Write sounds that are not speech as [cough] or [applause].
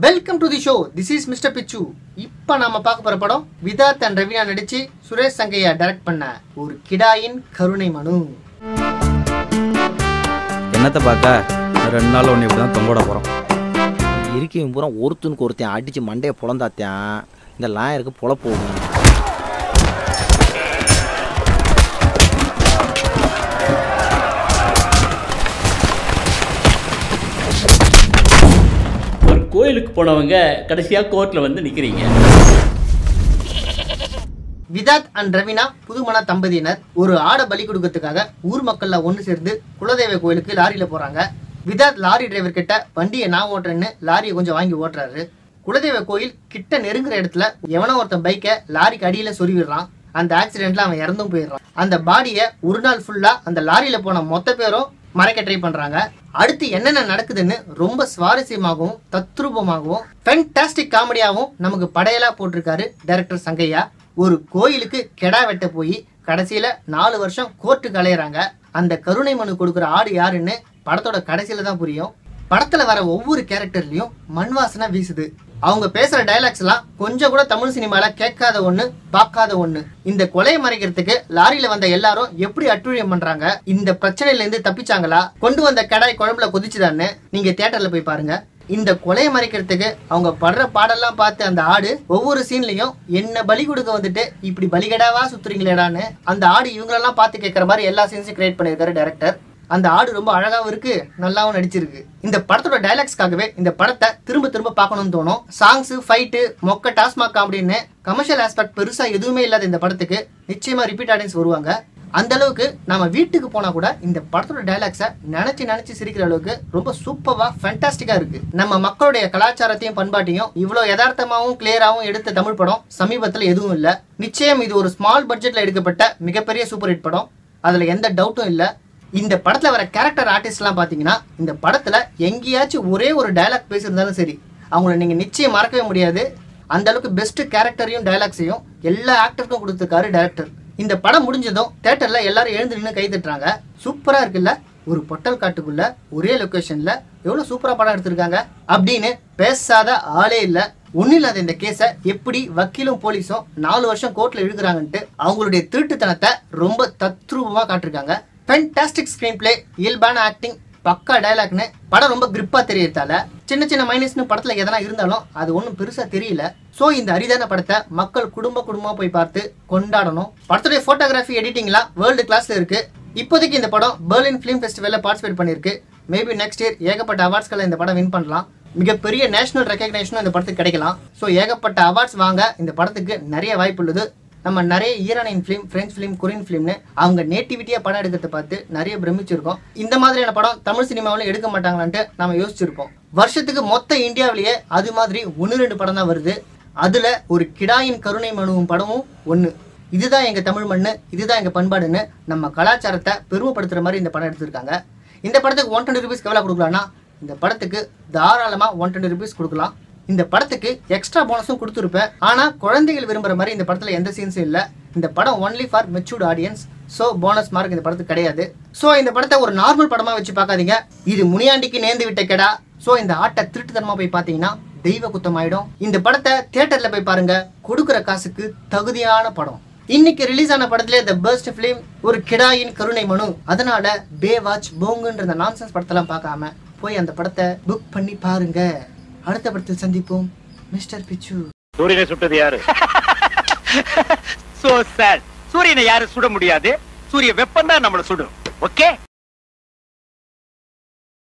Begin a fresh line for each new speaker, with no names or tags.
Welcome to the show this is mister Pichu இப்போ நாம பார்க்க போற படம் விதாத் அண்ட் ரவினா நடிச்சு சுரேஷ் சங்கையா டைரக்ட் பண்ண ஒரு கிடாயின் கருணை மனு.
என்னத்தை பார்க்க? ரெண்டு நாள் ஒன்று இப்படி தான் தொங்கோட போகிறோம்
இருக்கவன் பூரா ஒருத்தனுக்கு ஒருத்தன் அடிச்சு மண்டையை பொழந்தாத்தான் இந்த லாயருக்கு பொழப்போகும்
கோயிலுக்கு போனவங்க கடைசியாக கோர்ட்டில் வந்து நிற்கிறீங்க
விதாத் அண்ட் ரவினா புதுமண தம்பதியினர் ஒரு ஆடை பலி கொடுக்கறதுக்காக ஊர் மக்கள்ல ஒன்று சேர்ந்து குலதெய்வ கோயிலுக்கு லாரியில் போகிறாங்க விதாத் லாரி டிரைவர் கிட்ட வண்டியை நான் ஓட்டுறேன்னு லாரியை கொஞ்சம் வாங்கி ஓட்டுறாரு. குலதெய்வ கோயில் கிட்ட நெருங்குற இடத்துல எவனோ ஒருத்தன் பைக்கை லாரிக்கு அடியில் சொருவிடுறான். அந்த ஆக்சிடென்ட்ல அவன் இறந்தும் போயிடுறான். அந்த பாடியை ஒரு நாள் ஃபுல்லா அந்த லாரியில போன மொத்த பேரும் மறைக்க ட்ரை பண்றாங்க. அடுத்து என்னென்ன நடக்குதுன்னு ரொம்ப சுவாரஸ்யமாகவும் தத்ரூபமாகவும் ஃபென்டாஸ்டிக் காமெடியாகவும் நமக்கு படையலா போட்டிருக்காரு டைரக்டர் சங்கையா. ஒரு கோயிலுக்கு கெடா வெட்ட போய் கடைசியில நாலு வருஷம் கோர்ட்டுக்கு அலையிறாங்க. அந்த கருணை மனு கொடுக்குற ஆடு யாருன்னு படத்தோட கடைசியில தான் புரியும். படத்துல வர ஒவ்வொரு கேரக்டர்லயும் மண் வாசனை வீசுது. அவங்க பேசுற டைலாக்ஸ் எல்லாம் கொஞ்சம் கூட தமிழ் சினிமால கேட்காத ஒண்ணு பார்க்காத ஒண்ணு. இந்த கொலையை மறைக்கிறதுக்கு லாரியில வந்த எல்லாரும் எப்படி அட்டுழியம் பண்றாங்க? இந்த பிரச்சனையில இருந்து தப்பிச்சாங்களா? கொண்டு வந்த கடாய் குழம்புல குதிச்சுதான்னு நீங்க தியேட்டர்ல போய் பாருங்க. இந்த கொலையை மறைக்கிறதுக்கு அவங்க படுற பாடெல்லாம் பார்த்து அந்த ஆடு ஒவ்வொரு சீன்லயும் என்ன பலி கொடுக்க வந்துட்டு இப்படி பலிகடாவா சுத்துறீங்களேடான்னு அந்த ஆடு இவங்களெல்லாம் பார்த்து கேட்கற மாதிரி எல்லா சீன்ஸும் கிரியேட் பண்ணியிருக்காரு டேரக்டர் அந்த ஆடு ரொம்ப அழகாகவும் இருக்கு நல்லாவும் நடிச்சிருக்கு. இந்த படத்தோட டைலாக்ஸ்க்காகவே இந்த படத்தை திரும்ப திரும்ப பார்க்கணும்னு தோணும். சாங்ஸ் ஃபைட்டு மொக்க டாஸ்மாக் காமெடின்னு கமர்ஷியல் ஆஸ்பெக்ட் பெருசா எதுவுமே இல்லாத இந்த படத்துக்கு நிச்சயமா ரிப்பீட் ஆடியன்ஸ் வருவாங்க. அந்த அளவுக்கு நம்ம வீட்டுக்கு போனா கூட இந்த படத்தோட டைலாக்ஸை நினைச்சு நினைச்சு சிரிக்கிற அளவுக்கு ரொம்ப சூப்பராக ஃபேண்டாஸ்டிக்கா இருக்கு. நம்ம மக்களுடைய கலாச்சாரத்தையும் பண்பாட்டையும் இவ்வளோ யதார்த்தமாகவும் கிளியராகவும் எடுத்த தமிழ் படம் சமீபத்தில் எதுவும் இல்லை. நிச்சயம் இது ஒரு ஸ்மால் பட்ஜெட்ல எடுக்கப்பட்ட மிகப்பெரிய சூப்பர் ஹிட் படம். அதுல எந்த டவுட்டும் இல்லை. இந்த படத்தில் வர கேரக்டர் ஆர்டிஸ்ட்லாம் பார்த்தீங்கன்னா இந்த படத்தில் எங்கேயாச்சும் ஒரே ஒரு டயலாக் பேசியிருந்தாலும் சரி அவங்கள நீங்கள் நிச்சயம் மறக்கவே முடியாது. அந்த அளவுக்கு பெஸ்ட் கேரக்டரையும் டயலாக்ஸையும் எல்லா ஆக்டருக்கும் கொடுத்துருக்காரு டேரக்டர் இந்த படம் முடிஞ்சதும் தேட்டரில் எல்லாரும் எழுந்து நின்று கை தட்டுறாங்க. சூப்பராக இருக்குல்ல? ஒரு பொட்டல் காட்டுக்குள்ள ஒரே லொக்கேஷனில் எவ்வளோ சூப்பராக படம் எடுத்திருக்காங்க? அப்படின்னு பேசாத ஆளே இல்லை. ஒன்றும் இல்லாத இந்த கேஸை எப்படி வக்கீலும் போலீஸும் நாலு வருஷம் கோர்ட்டில் இழுக்கிறாங்கன்ட்டு அவங்களுடைய திருட்டுத்தனத்தை ரொம்ப தத்ரூபமாக காட்டிருக்காங்க. ஃபென்டாஸ்டிக் ஸ்க்ரீன் பிளே இயல்பான ஆக்டிங் பக்கா டயலாக்னு படம் ரொம்ப கிரிப்பாக தெரியறதால சின்ன சின்ன மைனஸ்னு படத்தில் எதனா இருந்தாலும் அது ஒன்றும் பெருசாக தெரியல. ஸோ இந்த அரிதான படத்தை மக்கள் குடும்ப குடும்பமாக போய் பார்த்து கொண்டாடணும். படத்துடைய ஃபோட்டோகிராஃபி எடிட்டிங்லாம் வேர்ல்டு கிளாஸில் இருக்குது இப்போதைக்கு இந்த படம் பெர்லின் ஃபிலிம் ஃபெஸ்டிவலில் பார்ட்டிசிபேட் பண்ணியிருக்கு. மேபி நெக்ஸ்ட் இயர் ஏகப்பட்ட அவார்ட்ஸ்களை இந்த படம் வின் பண்ணலாம். மிகப்பெரிய நேஷனல் ரெக்கக்னேஷனும் இந்த படத்துக்கு கிடைக்கலாம். ஸோ ஏகப்பட்ட அவார்ட்ஸ் வாங்க இந்த படத்துக்கு நிறைய வாய்ப்பு உள்ளது. நம்ம நிறைய Iranian film French film Korean ஃபிலிம்னு அவங்க நேட்டிவிட்டியாக படம் எடுக்கிறத பார்த்து நிறைய பிரமிச்சிருக்கோம். இந்த மாதிரியான படம் தமிழ் சினிமாவிலும் எடுக்க மாட்டாங்களான்ட்டு நம்ம யோசிச்சிருப்போம். வருஷத்துக்கு மொத்த இந்தியாவிலேயே அது மாதிரி ஒன்று ரெண்டு படம் தான் வருது. அதில் ஒரு கிடாயின் கருணை மனுவும் படமும் ஒன்று இதுதான் எங்கள் தமிழ் மண்ணு இதுதான் எங்கள் பண்பாடுன்னு நம்ம கலாச்சாரத்தை பெருமைப்படுத்துகிற மாதிரி இந்த படம் எடுத்திருக்காங்க. இந்த படத்துக்கு ஒன் டுவெண்ட்டி ருபீஸ் எவ்வளோ கொடுக்கலாம்னா இந்த படத்துக்கு தாராளமாக ஒன் டுவெண்ட்டி ருபீஸ் கொடுக்கலாம். இந்த படத்துக்கு எக்ஸ்ட்ரா போனஸும் கொடுத்துருப்பேன். ஆனால் குழந்தைகள் விரும்புகிற மாதிரி இந்த படத்தில் எந்த சீன்ஸும் இல்லை. இந்த படம் only for matured audience so bonus mark இந்த படத்துக்கு கிடையாது. ஸோ இந்த படத்தை ஒரு நார்மல் படமாக வச்சு பார்க்காதீங்க. இது முனியாண்டிக்கு நேர்ந்து விட்ட கெடா. ஸோ இந்த ஆட்டை திருட்டுத்தனமாக போய் பார்த்தீங்கன்னா தெய்வ குத்தம் ஆகிடும் இந்த படத்தை தேட்டரில் போய் பாருங்க. கொடுக்குற காசுக்கு தகுதியான படம். இன்னைக்கு ரிலீஸ் ஆன படத்திலே த பெஸ்ட் ஃபிலிம் ஒரு கிடாயின் கருணை மனு. அதனால பே வாட்ச் போங்குன்ற நான்சன்ஸ் நான்சென்ஸ் படத்தெல்லாம் பார்க்காம போய் அந்த படத்தை புக் பண்ணி பாருங்க. அடுத்த படத்தில் சந்திப்போம். மிஸ்டர் பிச்சு.
சூரியனை சுட்டது யாரு? [laughs]
சோ சார் சூரியனை யாரும் சுட முடியாது. சூரிய வெப்பம் தான் நம்மள சுடும். ஓகே